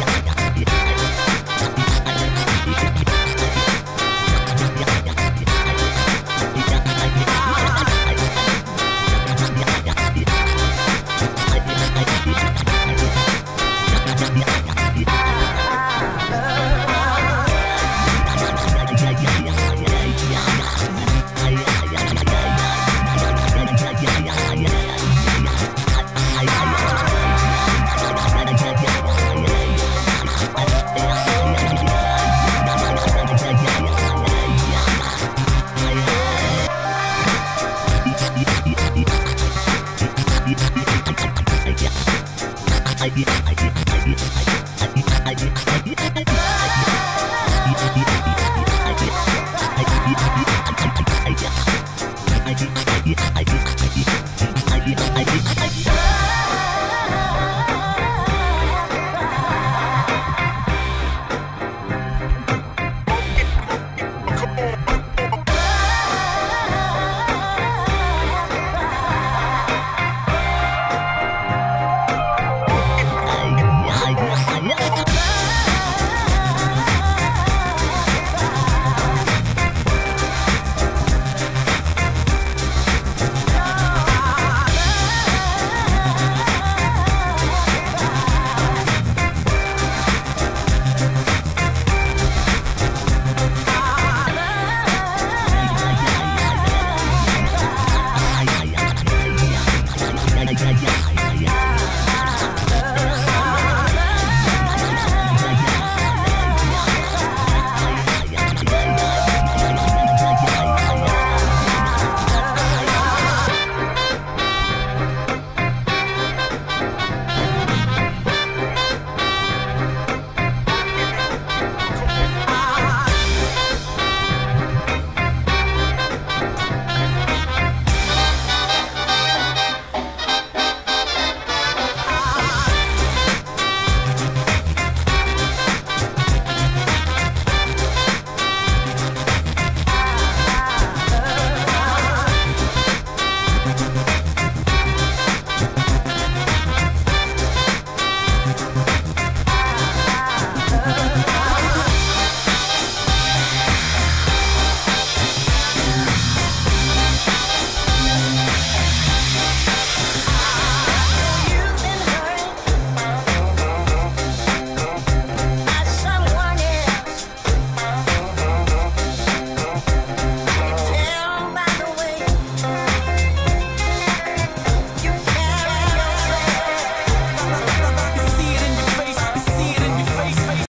Yeah. I